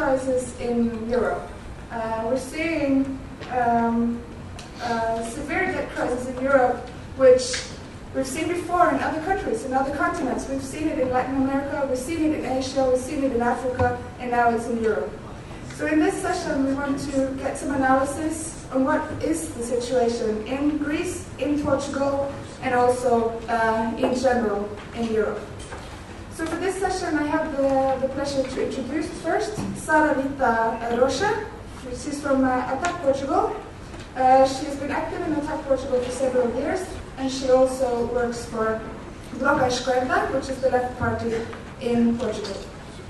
crisis in Europe. Uh, we're seeing um, a severe debt crisis in Europe, which we've seen before in other countries, in other continents. We've seen it in Latin America, we've seen it in Asia, we've seen it in Africa, and now it's in Europe. So in this session, we want to get some analysis on what is the situation in Greece, in Portugal, and also uh, in general in Europe. So for this session, I have the, the pleasure to introduce first Sara Rita Rocha. She's from uh, Portugal. Uh, she has been active in Attac Portugal for several years, and she also works for Bloco de Esquerda, which is the left party in Portugal.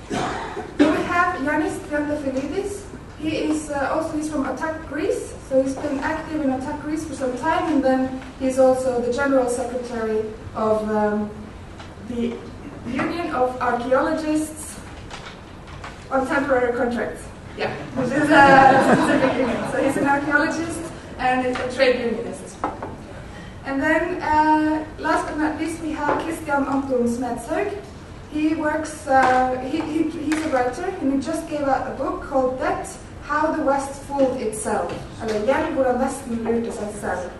Then we have Yanis Triantafillidis. He is uh, also he's from Attac Greece, so he's been active in Attac Greece for some time, and then he's also the general secretary of um, the Union of Archaeologists on temporary contracts. Yeah, which is a specific union. So he's an archaeologist and it's a trade unionist. And then, uh, last but not least, we have Christian Anton Smedshaug. He works, uh, he, he, he's a writer, and he just gave out a book called Debt, How the West Fooled Itself. Eller Gjeld hvordan Vesten lurte seg selv.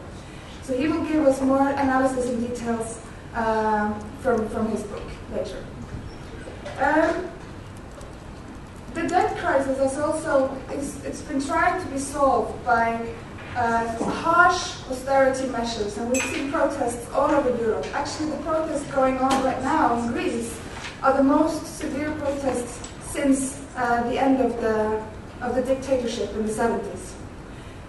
So he will give us more analysis and details uh, from, from his book later. Um, the debt crisis has also is, it's been trying to be solved by uh, harsh austerity measures, and we've seen protests all over Europe. Actually, the protests going on right now in Greece are the most severe protests since uh, the end of the of the dictatorship in the 70s.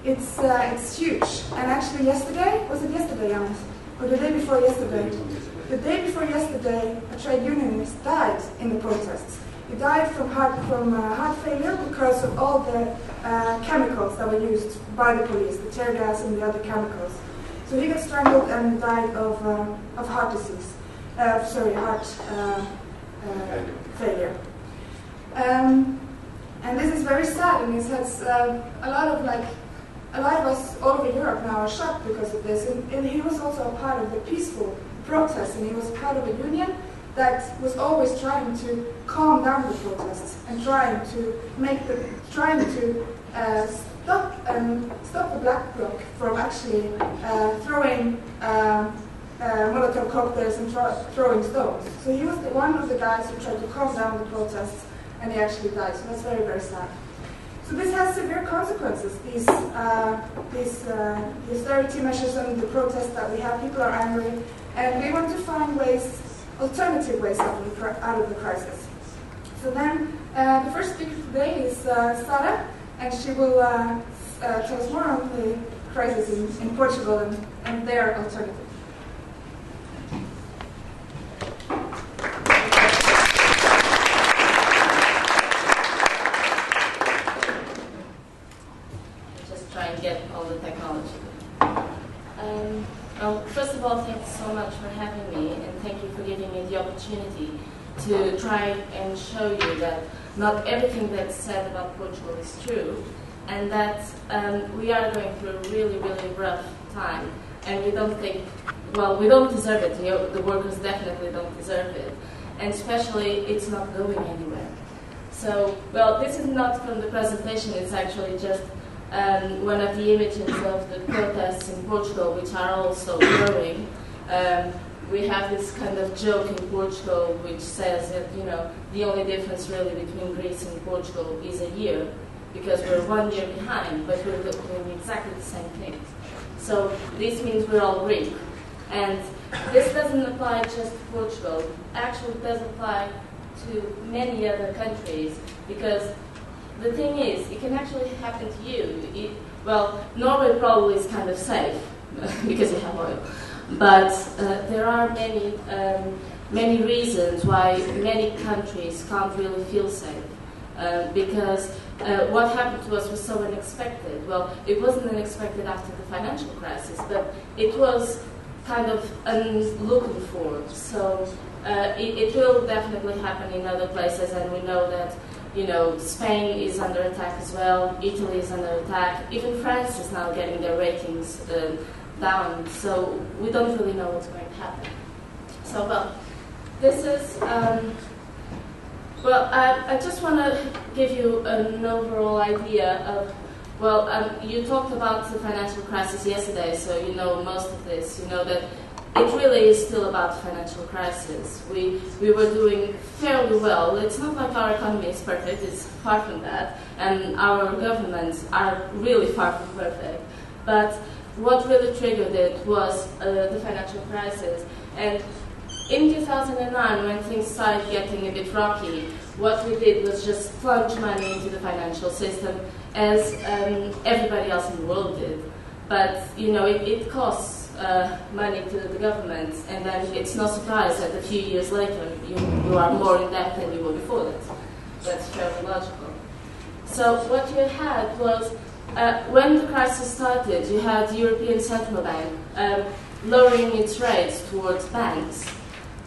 It's uh, it's huge, and actually yesterday was it yesterday, Janis, or the day before yesterday? The day before yesterday, a trade unionist died in the protests. He died from heart, from uh, heart failure because of all the uh, chemicals that were used by the police, the tear gas and the other chemicals. So he got strangled and died of, uh, of heart disease. Uh, sorry, heart uh, uh, failure. Um, and this is very sad, and it has a lot of like a lot of us all over Europe now are shocked because of this. And, and he was also a part of the peaceful protest, and he was part of a union that was always trying to calm down the protests and trying to make the trying to uh, stop um, stop the black bloc from actually uh, throwing uh, Molotov cocktails and throw, throwing stones. So he was the, one of the guys who tried to calm down the protests, and he actually died. So that's very very sad. So this has severe consequences. These uh, these uh, the austerity measures and the protests that we have, people are angry, and we want to find ways alternative ways out of the, out of the crisis. So then, uh, the first speaker today is uh, Sara, and she will uh, uh, tell us more on the crisis in, in Portugal and, and their alternative. Just try and get all the technology. Um, well, first of all, thanks so much for having me, and thank you for giving me the opportunity to try and show you that not everything that's said about Portugal is true, and that um, we are going through a really, really rough time, and we don't think, well, we don't deserve it. You know, the workers definitely don't deserve it, and especially it's not going anywhere. So, well, this is not from the presentation, it's actually just um, one of the images of the protests in Portugal, which are also growing. Um, we have this kind of joke in Portugal which says that, you know, the only difference really between Greece and Portugal is a year, because we're one year behind, but we're doing exactly the same things. So this means we're all Greek. And this doesn't apply just to Portugal, actually it does apply to many other countries, because the thing is, it can actually happen to you. It, well, Norway probably is kind of safe because you have oil, but uh, there are many um, many reasons why many countries can't really feel safe. Uh, because uh, what happened to us was so unexpected. Well, it wasn't unexpected after the financial crisis, but it was kind of unlooking for. So uh, it, it will definitely happen in other places, and we know that you know, Spain is under attack as well, Italy is under attack, even France is now getting their ratings uh, down, so we don't really know what's going to happen. So, well, this is um, Well, I, I just want to give you an overall idea of, well, um, you talked about the financial crisis yesterday, so you know most of this. You know that it really is still about financial crisis. We, we were doing fairly well. It's not like our economy is perfect, it's far from that, and our governments are really far from perfect. But what really triggered it was uh, the financial crisis. And in 2009, when things started getting a bit rocky, what we did was just plunge money into the financial system as um, everybody else in the world did. But, you know, it, it costs uh, money to the government, and then it's no surprise that a few years later you, you are more in debt than you were before that. That's fairly logical. So what you had was uh, when the crisis started, you had the European Central Bank um, lowering its rates towards banks,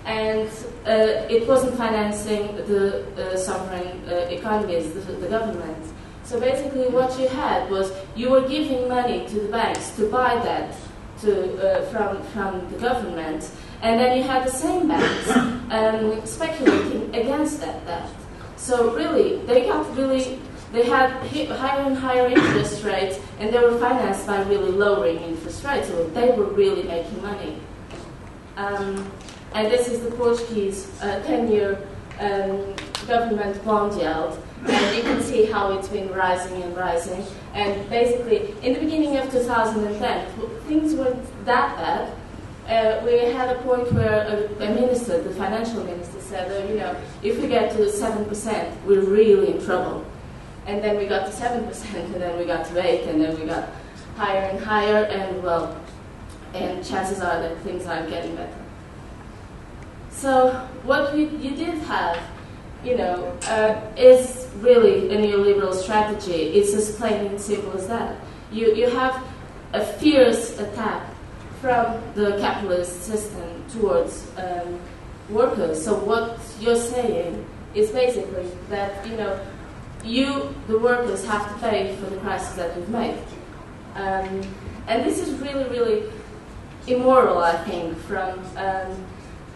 and uh, it wasn't financing the uh, sovereign uh, economies, the, the government. So basically, what you had was you were giving money to the banks to buy that to, from, from the government, and then you had the same banks um, speculating against that debt. So really, they got really they had higher and higher interest rates, and they were financed by really lowering interest rates, so they were really making money. Um, and this is the Portuguese 10-year uh, um, government bond yield, and you can see how it's been rising and rising. And basically, in the beginning of 2010, things weren't that bad. Uh, we had a point where a, a minister, the financial minister, said, uh, you know, if we get to 7%, we're really in trouble. And then we got to 7%, and then we got to 8 and then we got higher and higher, and well, and chances are that things are getting better. So what we, you did have, you know, uh, is really a neoliberal strategy. It's as plain and simple as that. You, you have a fierce attack from the capitalist system towards um, workers. So what you're saying is basically that, you know, you, the workers, have to pay for the crisis that we've made. Um, and this is really, really immoral, I think, from um,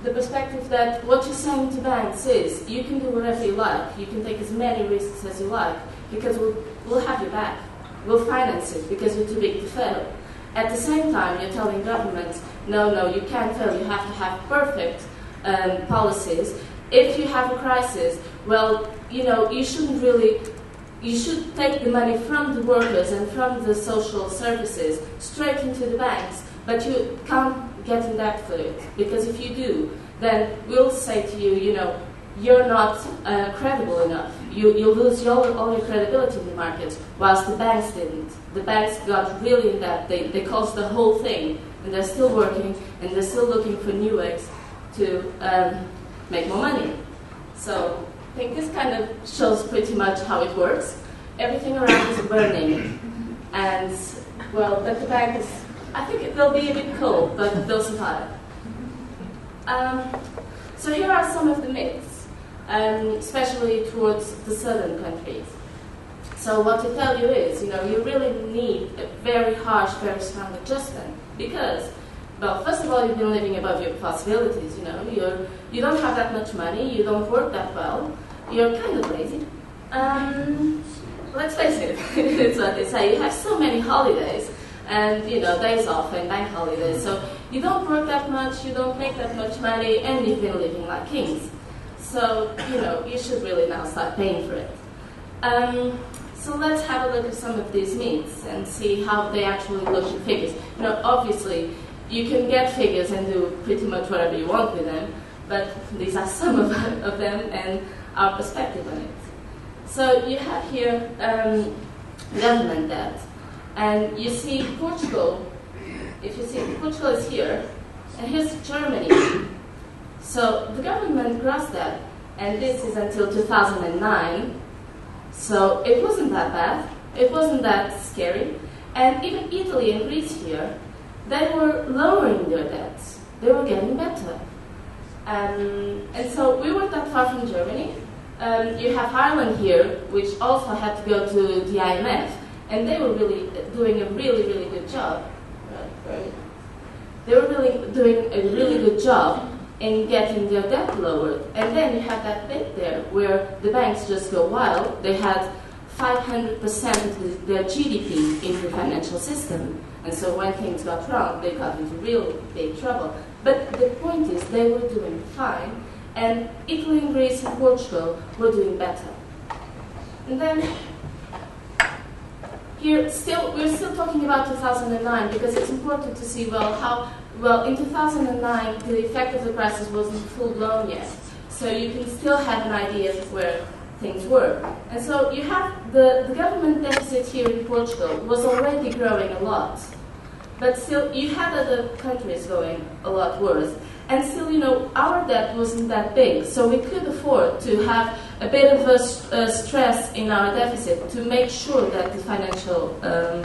the perspective that what you're saying to banks is you can do whatever you like, you can take as many risks as you like, because we'll, we'll have you back. We'll finance it because you're too big to fail. At the same time, you're telling governments, no, no, you can't fail, you have to have perfect um, policies. If you have a crisis, well, you know, you shouldn't really, you should take the money from the workers and from the social services straight into the banks, but you can't get in debt for it. Because if you do, then we'll say to you, you know, you're not uh, credible enough. You, you lose your, all your credibility in the market, whilst the banks didn't. The banks got really in debt. They, they caused the whole thing, and they're still working, and they're still looking for new ways to um, make more money. So think this kind of shows pretty much how it works. Everything around is burning, and well, but the bank is. I think they'll be a bit cold, but they'll survive. Um, so here are some of the myths, um, especially towards the southern countries. So what to tell you is, you know, you really need a very harsh, very strong adjustment because well, first of all, you've been living above your possibilities. You know, you're you don't have that much money, you don't work that well, you're kind of lazy. Um, let's face it, it's what they say. You have so many holidays and you know days off and bank holidays, so you don't work that much, you don't make that much money, and you've been living like kings. So you know you should really now start paying for it. Um, so let's have a look at some of these myths and see how they actually look in figures. You know, obviously you can get figures and do pretty much whatever you want with them, but these are some of, of them and our perspective on it. So you have here um, government debt, and you see Portugal, if you see Portugal is here, and here's Germany. So the government gross debt, and this is until 2009, so it wasn't that bad, it wasn't that scary, and even Italy and Greece here, they were lowering their debts. They were getting better. Um, and so we weren't that far from Germany. Um, you have Ireland here, which also had to go to the IMF, and they were really doing a really, really good job. They were really doing a really good job in getting their debt lowered. And then you had that bit there where the banks just go wild. They had 500% of their GDP in the financial system. And so when things got wrong, they got into real big trouble. But the point is, they were doing fine, and Italy, Greece, and Portugal were doing better. And then here, still, we're still talking about 2009 because it's important to see well how well in 2009 the effect of the crisis wasn't full blown yet, so you can still have an idea of where things were. And so you have the, the government deficit here in Portugal was already growing a lot, but still you had other countries going a lot worse. And still, you know, our debt wasn't that big, so we could afford to have a bit of a, a stress in our deficit to make sure that the financial, um,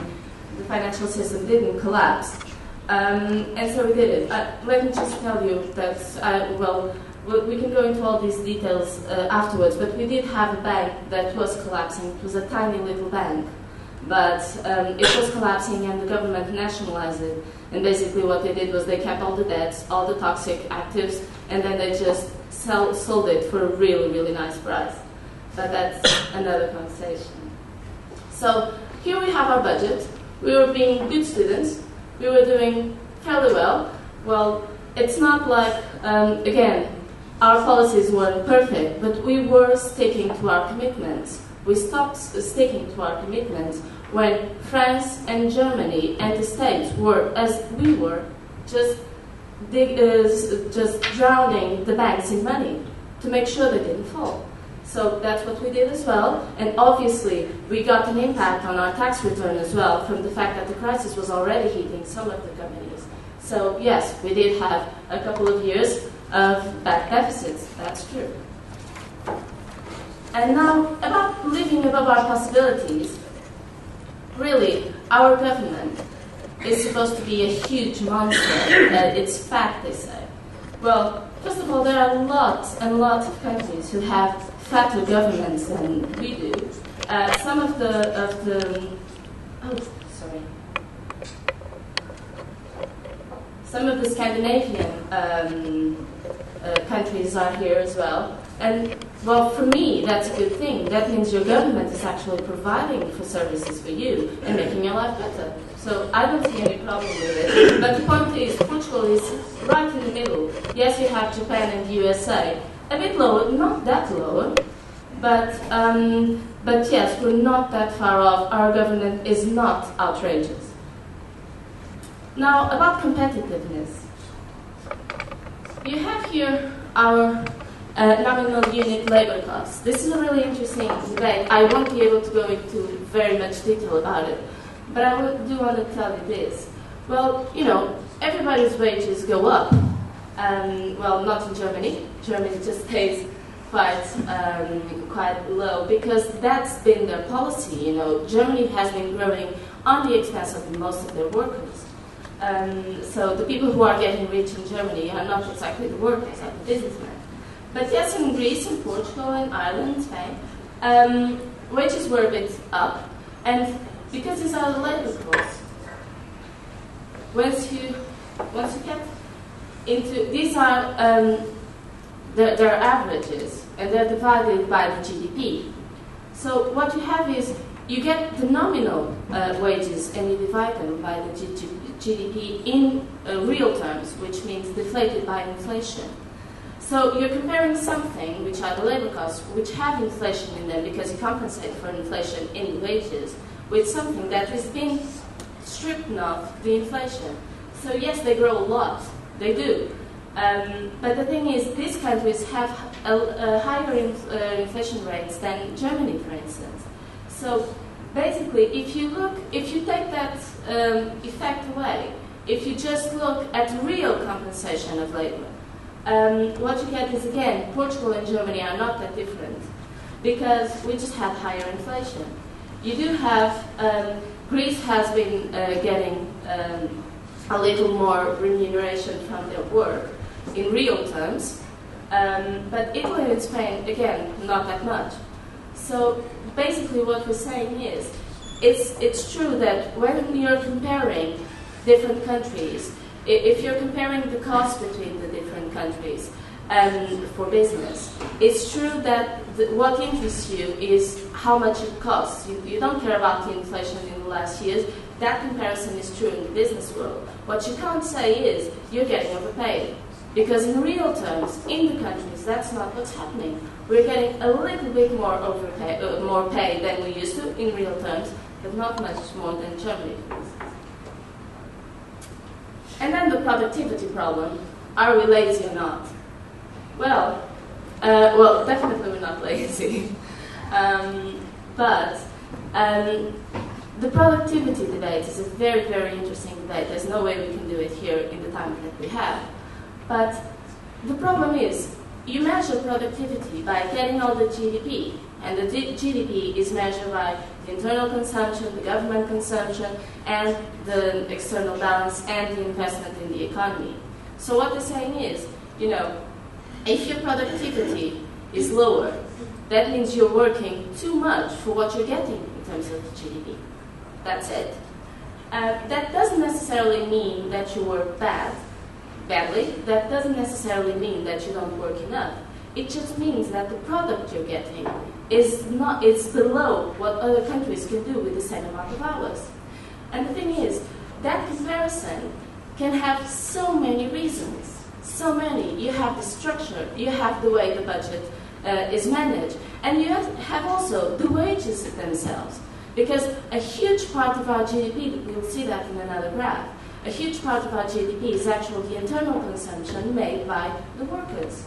the financial system didn't collapse. Um, and so we did it. Uh, let me just tell you that, I, well, we can go into all these details uh, afterwards, but we did have a bank that was collapsing. It was a tiny little bank, but um, it was collapsing and the government nationalized it. And basically what they did was they kept all the debts, all the toxic actives, and then they just sell, sold it for a really, really nice price. But that's another conversation. So here we have our budget. We were being good students. We were doing fairly well. Well, it's not like, um, again, our policies weren't perfect, but we were sticking to our commitments. We stopped sticking to our commitments when France and Germany and the States were, as we were, just dig, uh, just drowning the banks in money to make sure they didn't fall. So that's what we did as well. And obviously, we got an impact on our tax return as well from the fact that the crisis was already hitting some of the companies. So yes, we did have a couple of years of bad deficits. That's true. And now, about living above our possibilities, really, our government is supposed to be a huge monster, it's fat, they say. Well, first of all, there are lots and lots of countries who have fatter governments than we do. Uh, some of the, of the, oh, sorry. Some of the Scandinavian um, uh, countries are here as well. And well, for me, that's a good thing. That means your government is actually providing for services for you and making your life better. So I don't see any problem with it. But the point is, Portugal is right in the middle. Yes, you have Japan and the USA. A bit lower, not that lower, but um, but yes, we're not that far off. Our government is not outrageous. Now about competitiveness. You have here our uh, nominal unit labor costs. This is a really interesting debate. I won't be able to go into very much detail about it. But I do want to tell you this. Well, you know, everybody's wages go up. Um, well, not in Germany. Germany just stays quite um, quite low because that's been their policy. You know, Germany has been growing on the expense of most of their workers. Um, so the people who are getting rich in Germany are not exactly the workers, are the businessmen. But yes, in Greece, in Portugal, in Ireland, Spain, um, wages were a bit up, and because these are the labor costs. Once you once you get into these are um, their, their averages and they're divided by the GDP. So what you have is you get the nominal uh, wages and you divide them by the GDP in uh, real terms, which means deflated by inflation. So you're comparing something, which are the labor costs, which have inflation in them because you compensate for inflation in wages, with something that is being stripped of the inflation. So yes, they grow a lot, they do. Um, but the thing is, these countries have a, a higher inf uh, inflation rates than Germany, for instance. So basically, if you look, if you take that um, effect away, if you just look at real compensation of labor, um, what you get is again, Portugal and Germany are not that different because we just have higher inflation. You do have, um, Greece has been uh, getting um, a little more remuneration from their work in real terms, um, but Italy and Spain, again, not that much. So basically what we're saying is, it's, it's true that when you're comparing different countries, if you're comparing the cost between the different countries um, for business, it's true that the, what interests you is how much it costs. You, you don't care about the inflation in the last years. That comparison is true in the business world. What you can't say is you're getting overpaid. Because in real terms, in the countries, that's not what's happening. We're getting a little bit more overpay, uh, more pay than we used to in real terms, but not much more than Germany. And then the productivity problem. Are we lazy or not? Well, uh, well, definitely we're not lazy. um, but um, the productivity debate is a very, very interesting debate. There's no way we can do it here in the time that we have. But the problem is, you measure productivity by getting all the GDP, and the GDP is measured by the internal consumption, the government consumption, and the external balance and the investment in the economy. So what they're saying is, you know, if your productivity is lower, that means you're working too much for what you're getting in terms of GDP. That's it. Uh, that doesn't necessarily mean that you work bad, badly. That doesn't necessarily mean that you don't work enough. It just means that the product you're getting is not it's below what other countries can do with the same amount of hours. And the thing is, that comparison can have so many reasons. So many. You have the structure, you have the way the budget uh, is managed, and you have also the wages themselves. Because a huge part of our GDP, we'll see that in another graph, a huge part of our GDP is actually the internal consumption made by the workers.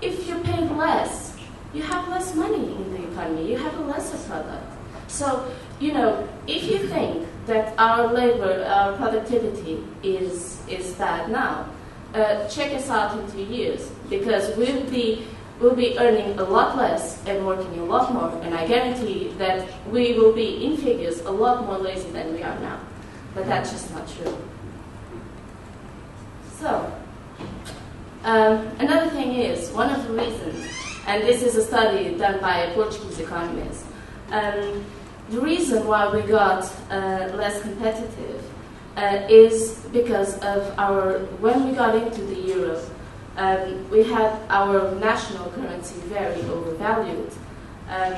If you're paid less, you have less money in the economy, you have a lesser product. So, you know, if you think that our labor, our productivity is, is bad now, uh, check us out in two years because we'll be, we'll be earning a lot less and working a lot more, and I guarantee that we will be, in figures, a lot more lazy than we are now. But that's just not true. So, um, another thing is, one of the reasons, and this is a study done by a Portuguese economist, um, the reason why we got uh, less competitive uh, is because of our, when we got into the euro, um, we had our national currency very overvalued. Um,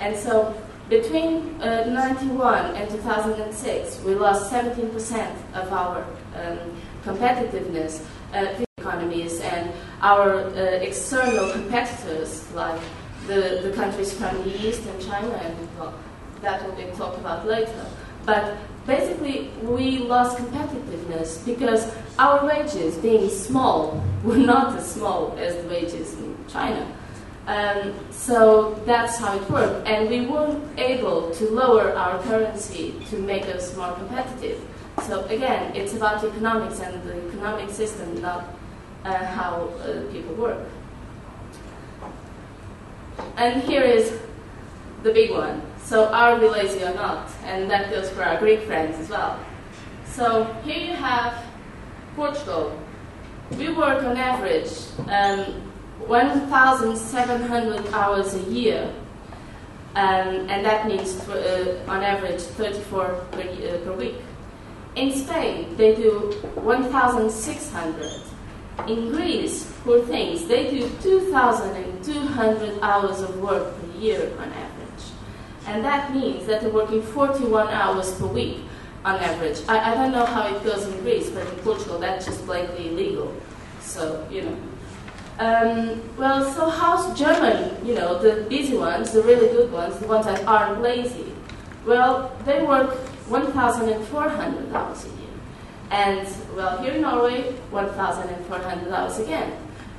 and so between uh, 91 and 2006, we lost 17% of our um, competitiveness uh, economies and our uh, external competitors, like the, the countries from the East and China, and well, that will be talked about later. But basically, we lost competitiveness because our wages, being small, were not as small as the wages in China. Um, so that's how it worked. And we weren't able to lower our currency to make us more competitive. So again, it's about economics and the economic system, not uh, how uh, people work. And here is the big one. So are we lazy or not? And that goes for our Greek friends as well. So here you have Portugal. We work on average um, 1,700 hours a year. Um, and that means uh, on average 34 per, uh, per week. In Spain, they do 1,600. In Greece, poor things, they do 2,200 hours of work per year on average. And that means that they're working 41 hours per week on average. I, I don't know how it goes in Greece, but in Portugal, that's just blatantly illegal. So, you know. Um, well, so how's German, you know, the busy ones, the really good ones, the ones that aren't lazy? Well, they work 1,400 hours a year. And, well, here in Norway, 1,400 hours again.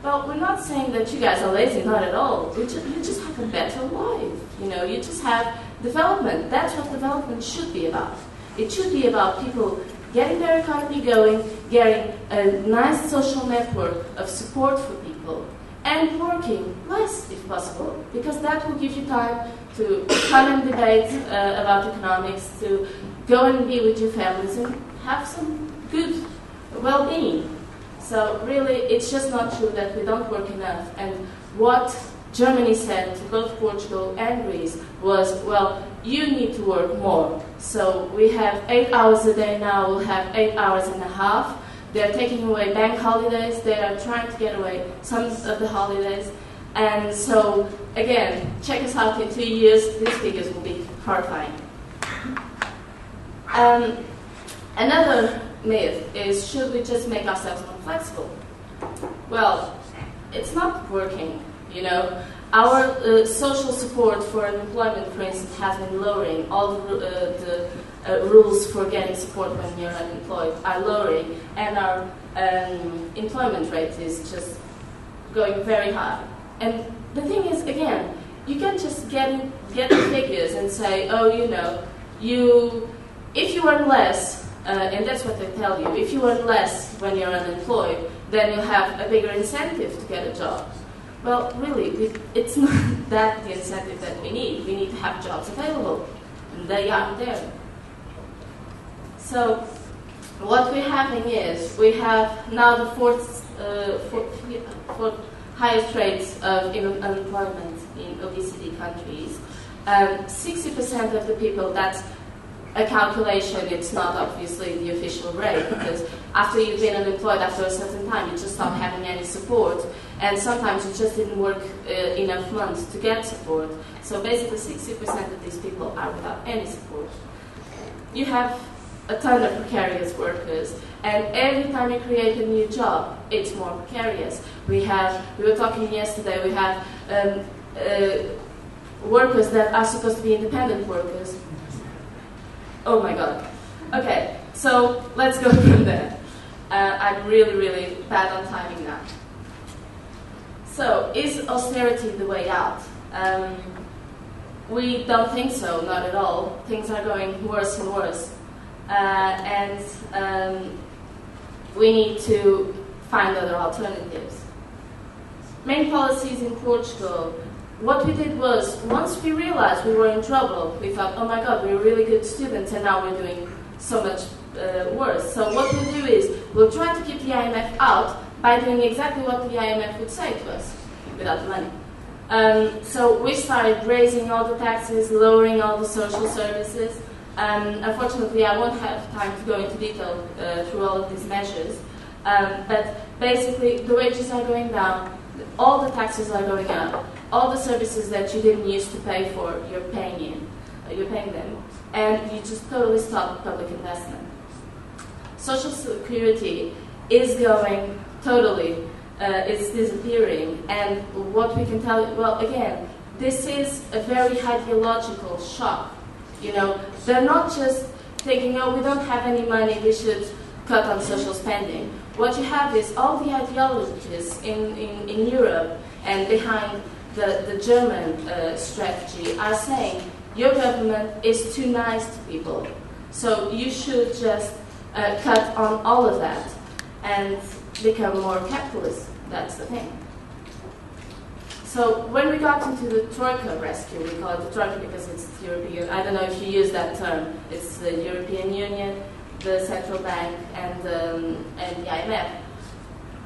Well, we're not saying that you guys are lazy, not at all. You just, you just have a better life. You know, you just have development. That's what development should be about. It should be about people getting their economy going, getting a nice social network of support for people, and working less if possible, because that will give you time to come and debate uh, about economics, to go and be with your families and have some good well-being. So really, it's just not true that we don't work enough. And what Germany said to both Portugal and Greece was, well, you need to work more. So we have eight hours a day now, we'll have eight hours and a half They're taking away bank holidays. They are trying to get away some of the holidays. And so, again, check us out in two years. These figures will be horrifying. Um, another myth is should we just make ourselves more flexible? Well, it's not working, you know. Our uh, social support for unemployment, for instance, has been lowering. All the, uh, the uh, rules for getting support when you're unemployed are lowering, and our um, employment rate is just going very high. And the thing is, again, you can just get get the figures and say, oh, you know, you if you earn less, uh, and that's what they tell you, if you earn less when you're unemployed, then you have a bigger incentive to get a job. Well, really, it's not that the incentive that we need. We need to have jobs available, and they aren't there. So, what we're having is we have now the fourth, uh, fourth, fourth highest rates of unemployment in OECD countries. Um, 60% of the people, that's a calculation, it's not obviously the official rate, because after you've been unemployed after a certain time, you just stop having any support, and sometimes you just didn't work uh, enough months to get support. So basically 60% of these people are without any support. You have a ton of precarious workers, and every time you create a new job, it's more precarious. We have, we were talking yesterday, we have um, uh, workers that are supposed to be independent workers. Oh my god. Okay, so let's go from there. Uh, I'm really, really bad on timing now. So, is austerity the way out? Um, we don't think so, not at all. Things are going worse and worse. Uh, and um, we need to find other alternatives. Main policies in Portugal. What we did was, once we realized we were in trouble, we thought, oh my god, we were really good students and now we're doing so much uh, worse. So what we'll do is, we'll try to keep the IMF out by doing exactly what the IMF would say to us, without money. Um, so we started raising all the taxes, lowering all the social services, um, unfortunately, I won't have time to go into detail uh, through all of these measures, um, but basically the wages are going down, all the taxes are going up, all the services that you didn't used to pay for, you're paying in, uh, you're paying them, and you just totally stop public investment. Social security is going totally, uh, it's disappearing, and what we can tell, you, well, again, this is a very ideological shock you know, they're not just thinking, oh, we don't have any money, we should cut on social spending. What you have is all the ideologies in, in, in Europe and behind the, the German uh, strategy are saying your government is too nice to people. So you should just uh, cut on all of that and become more capitalist. That's the thing. So when we got into the Troika rescue, we call it the Troika because it's European. I don't know if you use that term. It's the European Union, the central bank, and um, and the IMF.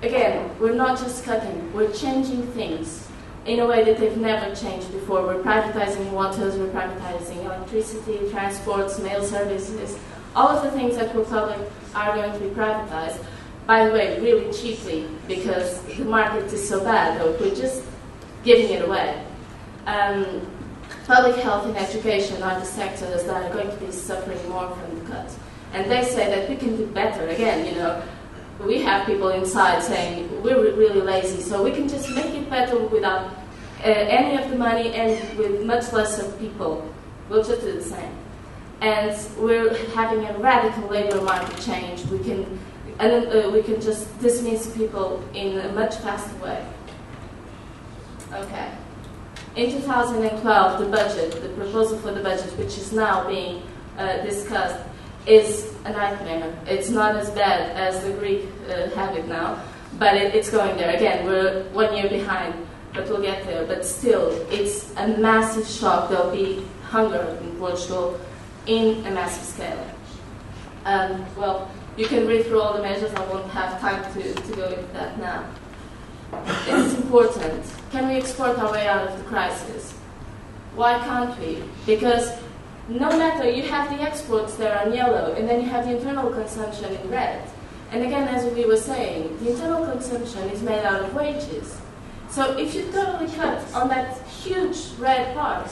Again, we're not just cutting; we're changing things in a way that they've never changed before. We're privatizing waters, we're privatizing electricity, transports, mail services. All of the things that were public are going to be privatized. By the way, really cheaply because the market is so bad. Though, we're just giving it away. Um, public health and education are the sectors that are going to be suffering more from the cuts. And they say that we can do better. Again, you know, we have people inside saying we're really lazy, so we can just make it better without uh, any of the money and with much less of people. We'll just do the same. And we're having a radical labor market change. We can, and uh, we can just dismiss people in a much faster way. Okay. In 2012, the budget, the proposal for the budget, which is now being uh, discussed, is a nightmare. It's not as bad as the Greek uh, have it now, but it, it's going there. Again, we're one year behind, but we'll get there. But still, it's a massive shock. There'll be hunger in Portugal in a massive scale. Um, well, you can read through all the measures. I won't have time to, to go into that now. It's important. Can we export our way out of the crisis? Why can't we? Because no matter, you have the exports there on yellow, and then you have the internal consumption in red. And again, as we were saying, the internal consumption is made out of wages. So if you totally cut on that huge red part,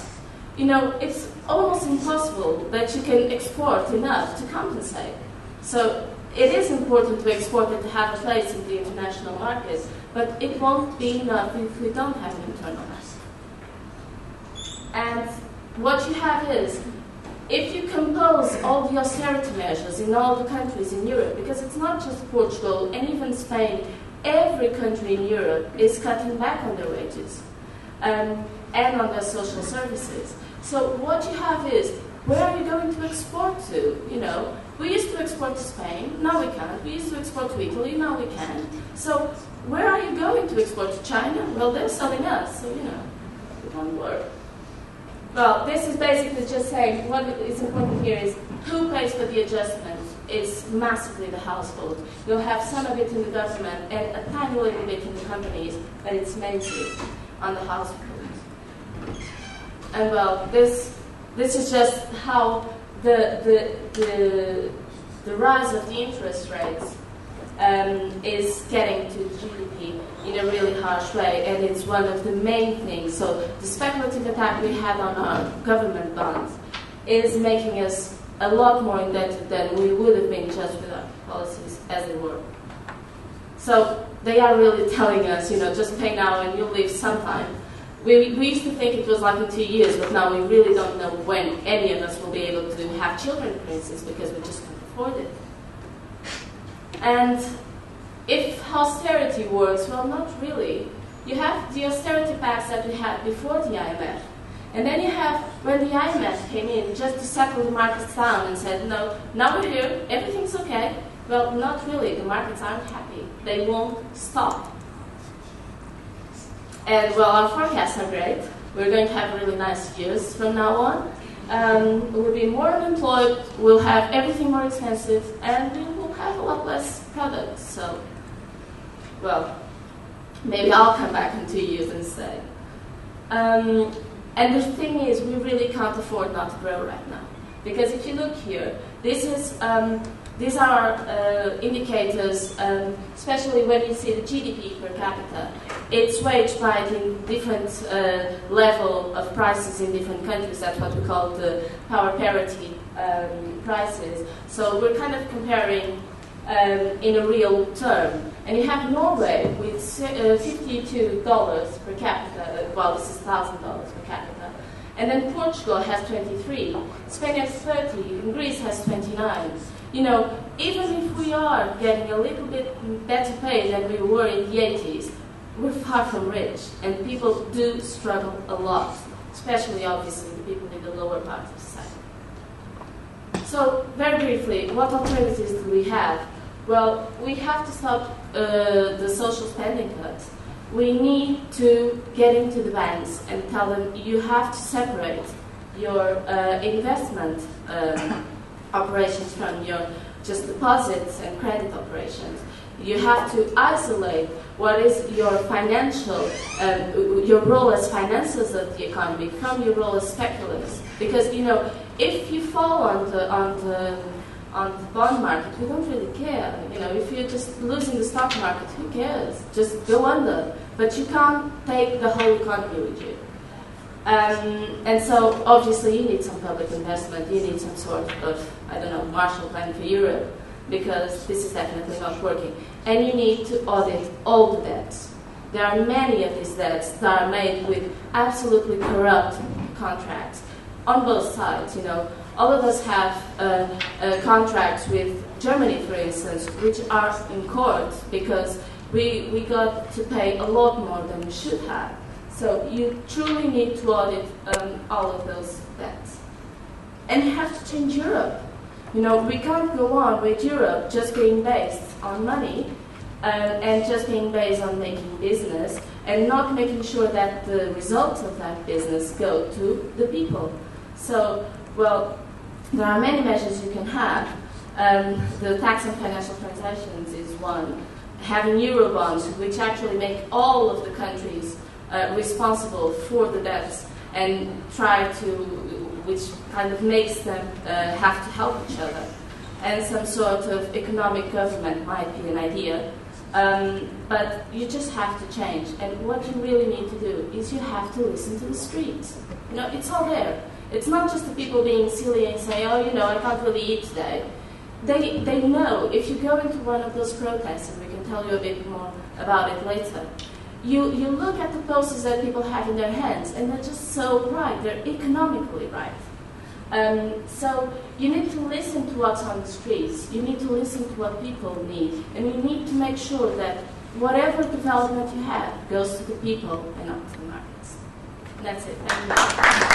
you know, it's almost impossible that you can export enough to compensate. So it is important to export and to have a place in the international market, but it won't be enough if we don't have an internal market. And what you have is, if you compose all the austerity measures in all the countries in Europe, because it's not just Portugal and even Spain, every country in Europe is cutting back on their wages um, and on their social services. So what you have is, where are you going to export to? You know, we used to export to Spain, now we can't. We used to export to Italy, now we can. So where are you going to export to China? Well, they're selling us, so you know, one word. Well, this is basically just saying what is important here is who pays for the adjustment is massively the household. You'll have some of it in the government and a tiny little bit in the companies, but it's mainly on the household. And well, this this is just how the the the, the rise of the interest rates um, is getting to GDP in a really harsh way, and it's one of the main things. So the speculative attack we had on our government bonds is making us a lot more indebted than we would have been just with our policies as they were. So they are really telling us, you know, just pay now and you'll live sometime. We, we used to think it was like in two years, but now we really don't know when any of us will be able to have children, for instance, because we just can't afford it. And if austerity works, well, not really. You have the austerity pacts that we had before the IMF. And then you have when the IMF came in just to settle the markets down and said, no, now we're here, everything's okay. Well, not really. The markets aren't happy. They won't stop. And well, our forecasts are great. We're going to have really nice years from now on. Um, we'll be more unemployed, we'll have everything more expensive, and we will have a lot less products. So, well, maybe I'll come back in two years and say. Um, and the thing is, we really can't afford not to grow right now. Because if you look here, this is um, these are uh, indicators, um, especially when you see the GDP per capita. It's waged by the different uh, level of prices in different countries. That's what we call the power parity um, prices. So we're kind of comparing um, in a real term. And you have Norway with uh, $52 per capita. Well, this is $1,000 per capita. And then Portugal has 23, Spain has 30, and Greece has 29 you know, even if we are getting a little bit better pay than we were in the 80s, we're far from rich, and people do struggle a lot, especially, obviously, the people in the lower part of society. So, very briefly, what alternatives do we have? Well, we have to stop uh, the social spending cuts. We need to get into the banks and tell them you have to separate your uh, investment um, operations from your just deposits and credit operations. You have to isolate what is your financial, um, your role as financiers of the economy from your role as speculators. Because you know, if you fall on the on the on the bond market, we don't really care. You know, if you're just losing the stock market, who cares? Just go under. But you can't take the whole economy with you. Um, and so obviously you need some public investment, you need some sort of, I don't know, Marshall Plan for Europe, because this is definitely not working. And you need to audit all the debts. There are many of these debts that are made with absolutely corrupt contracts on both sides, you know. All of us have uh, uh, contracts with Germany, for instance, which are in court because we, we got to pay a lot more than we should have. So you truly need to audit um, all of those debts. And you have to change Europe. You know, we can't go on with Europe just being based on money uh, and just being based on making business and not making sure that the results of that business go to the people. So, well, there are many measures you can have. Um, the tax on financial transactions is one. Having Eurobonds, which actually make all of the countries uh, responsible for the debts and try to, which kind of makes them uh, have to help each other. and some sort of economic government might be an idea. Um, but you just have to change. And what you really need to do is you have to listen to the streets. You know, it's all there. It's not just the people being silly and saying, oh, you know, I can't really eat today. They, they know if you go into one of those protests, and we can tell you a bit more about it later, you, you look at the posters that people have in their hands, and they're just so right. They're economically right. Um, so you need to listen to what's on the streets. You need to listen to what people need, and you need to make sure that whatever development you have goes to the people and not to the markets. And that's it.